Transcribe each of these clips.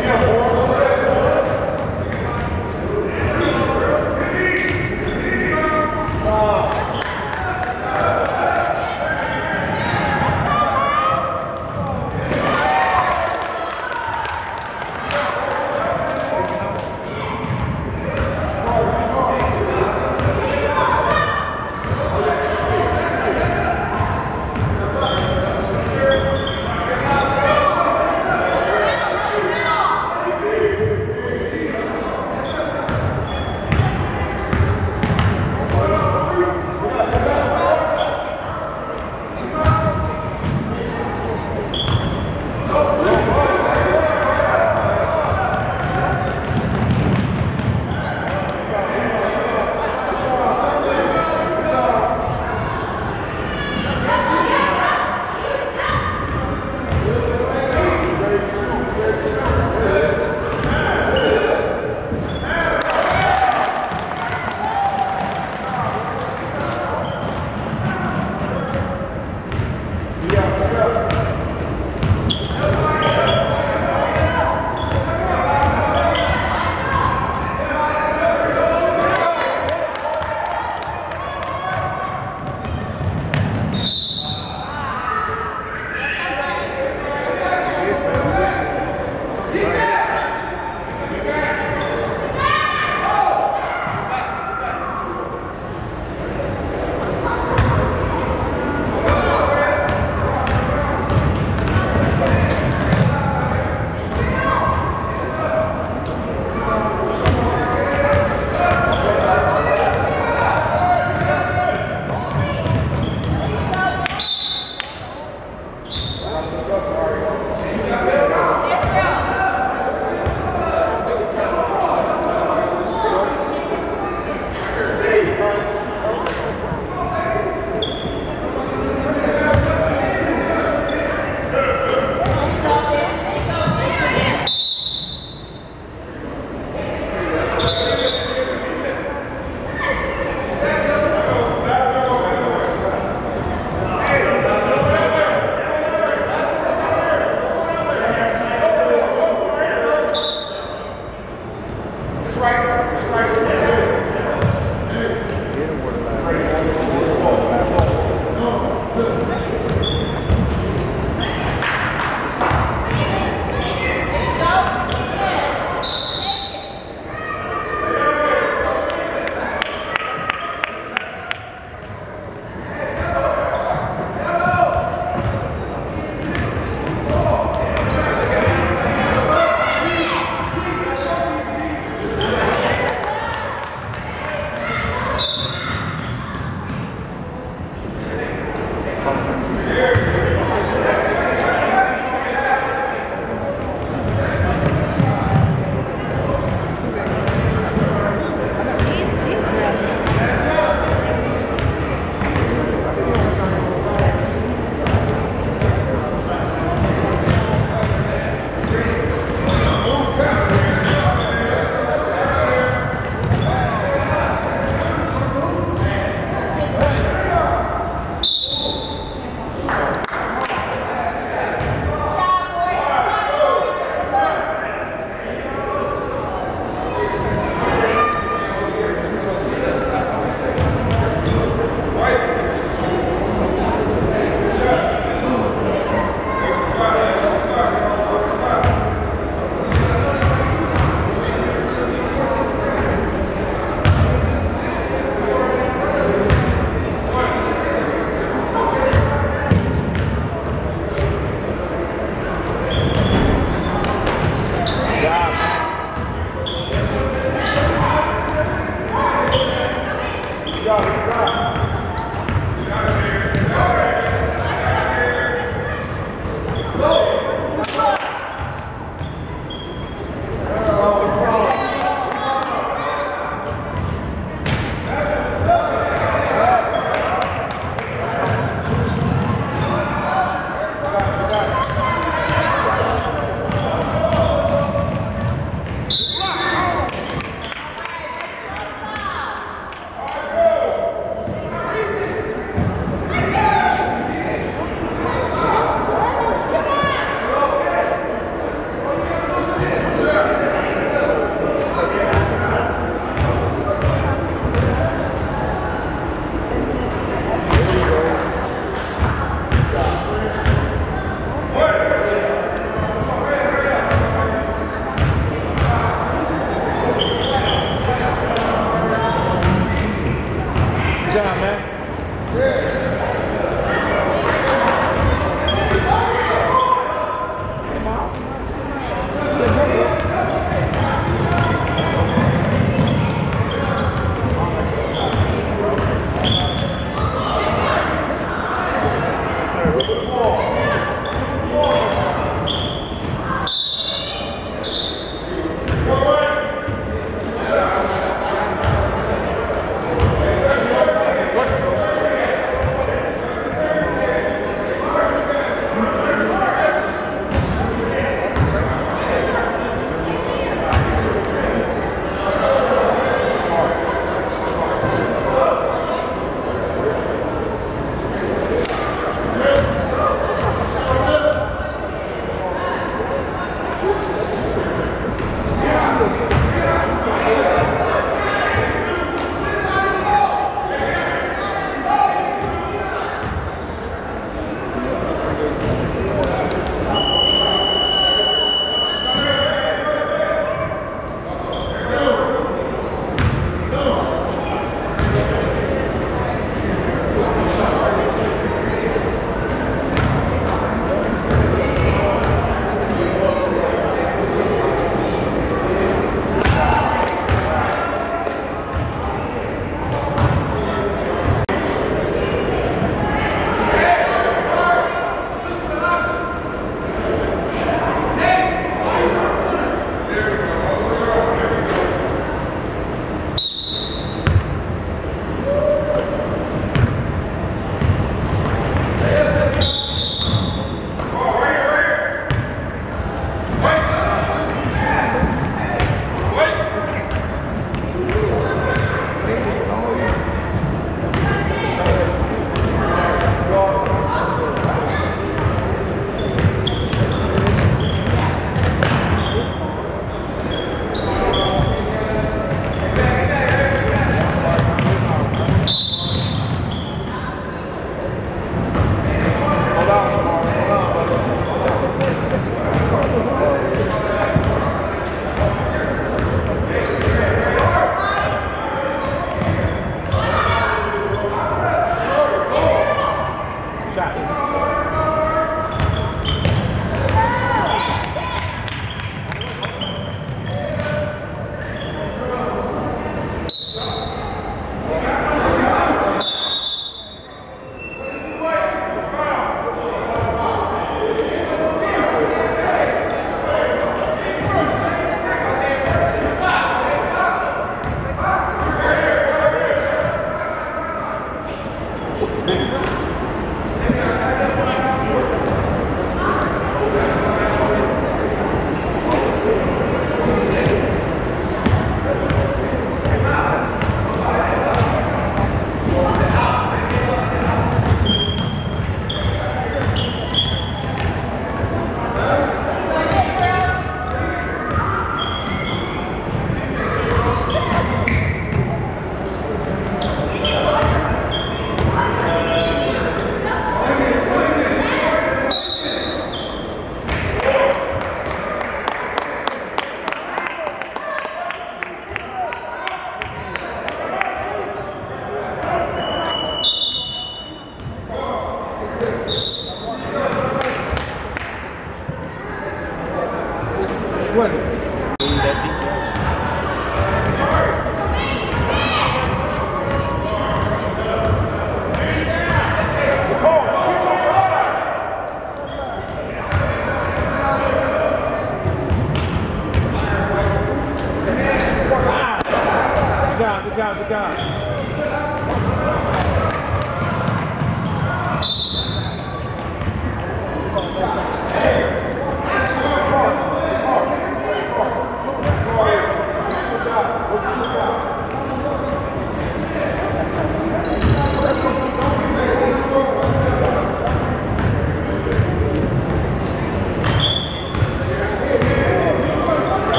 Yeah.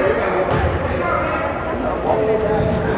Thank you.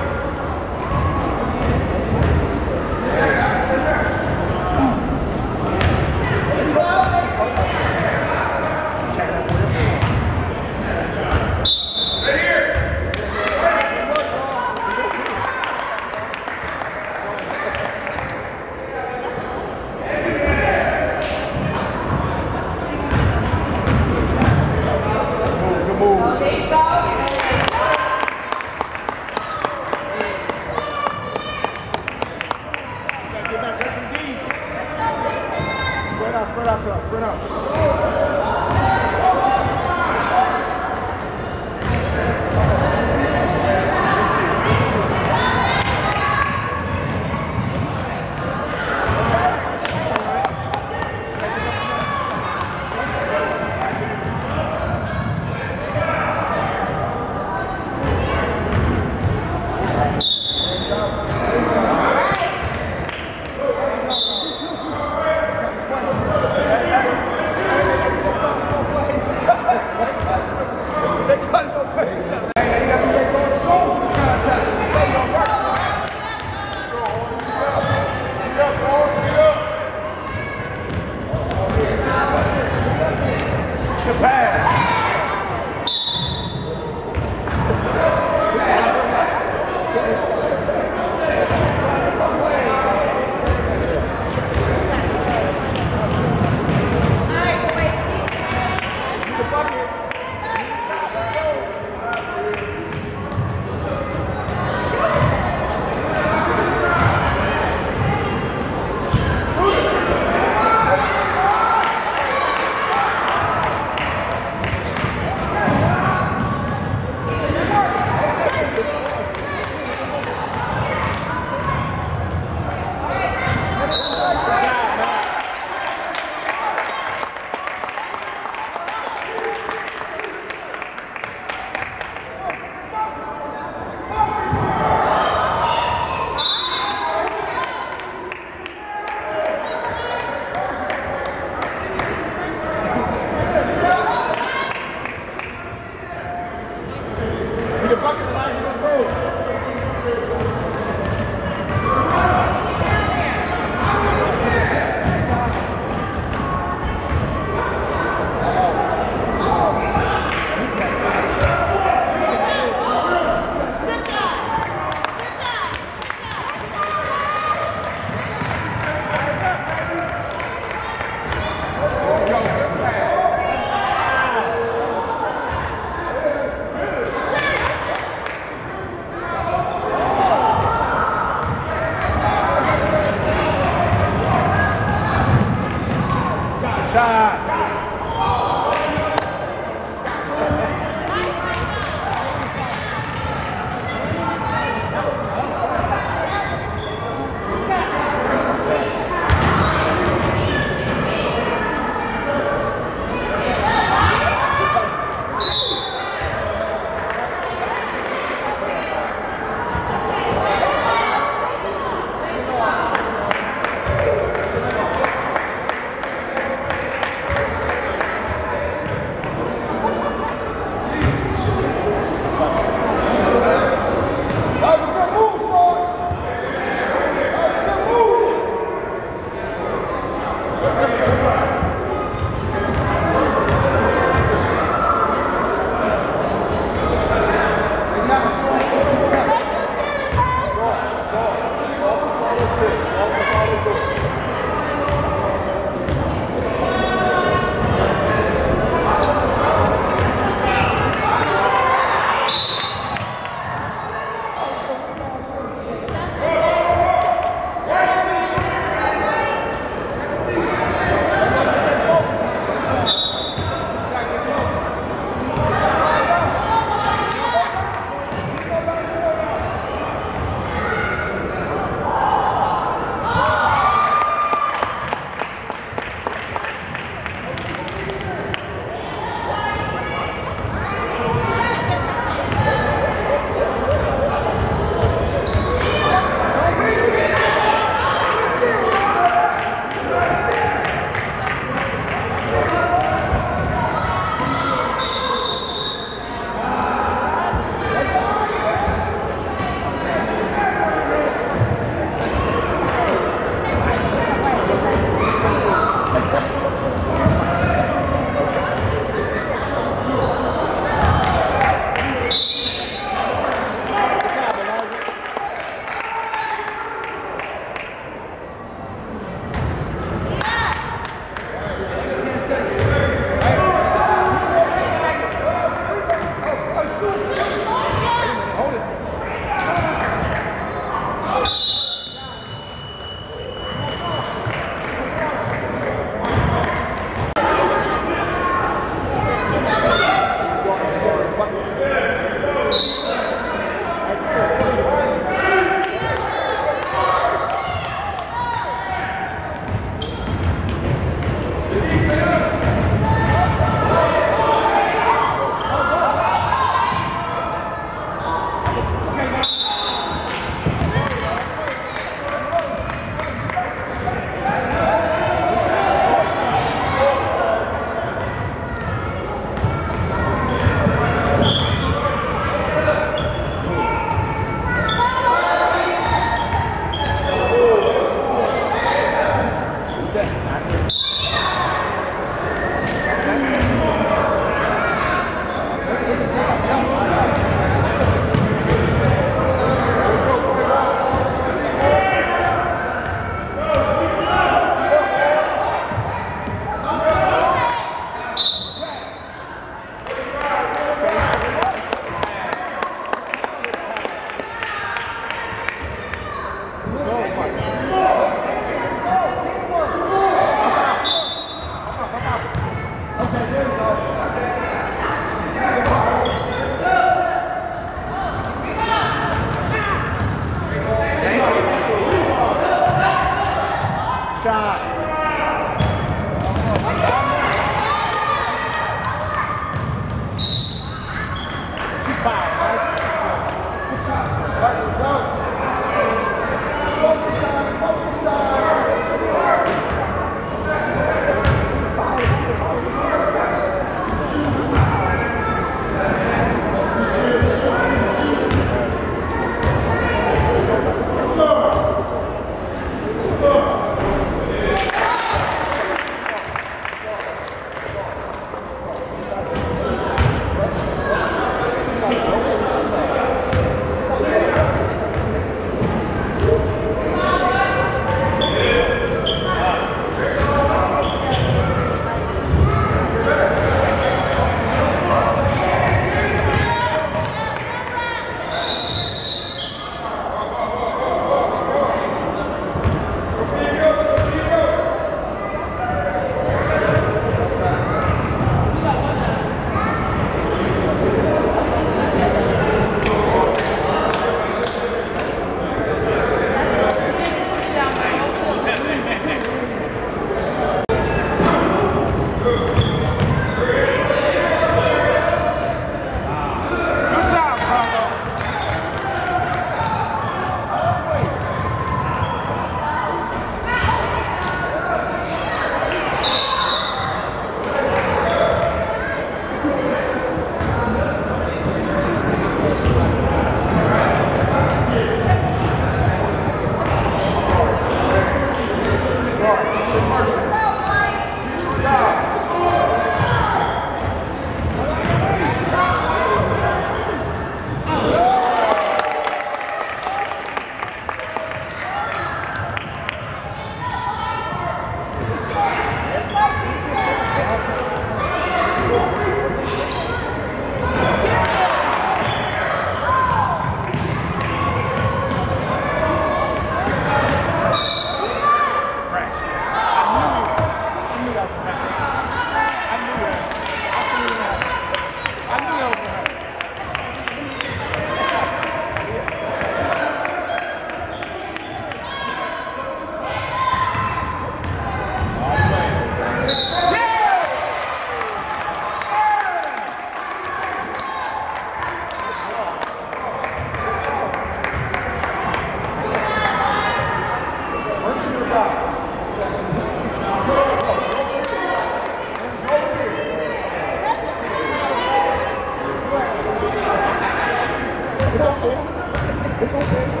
Eu sou feio. Ah, eu sou feio.